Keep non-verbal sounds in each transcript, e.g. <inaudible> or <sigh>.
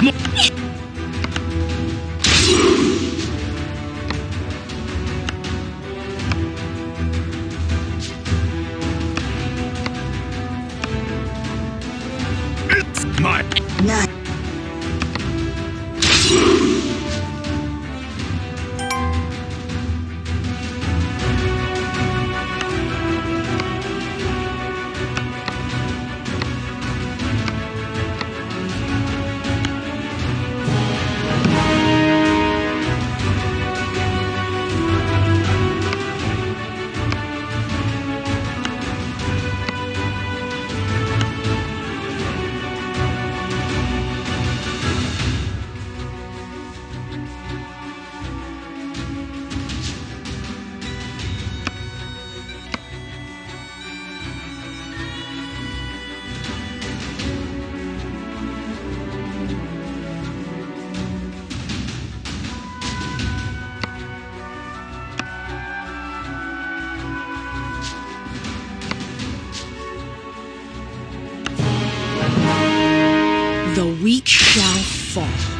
你 <laughs> The weak shall fall.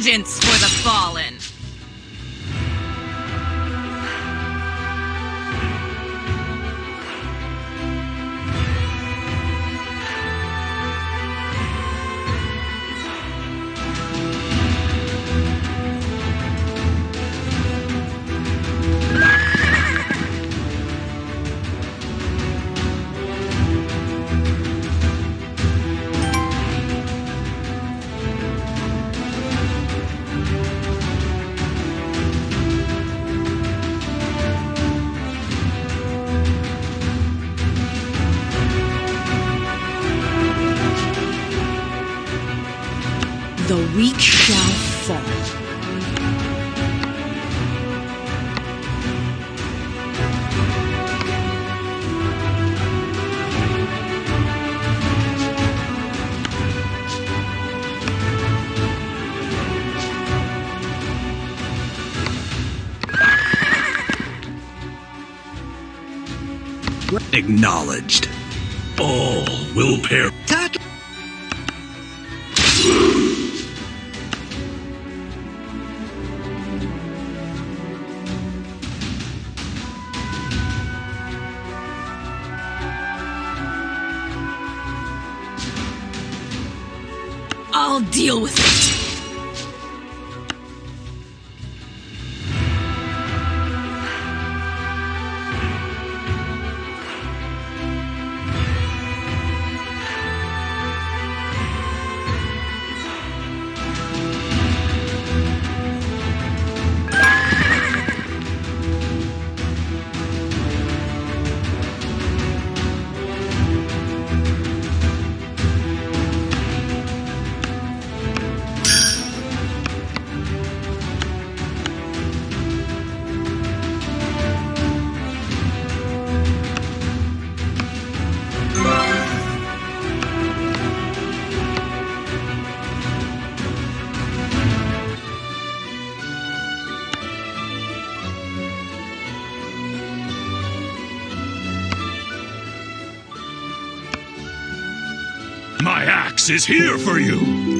Vengeance for the fallen. The weak shall fall. acknowledged. All will perish. I'll deal with it. My axe is here for you!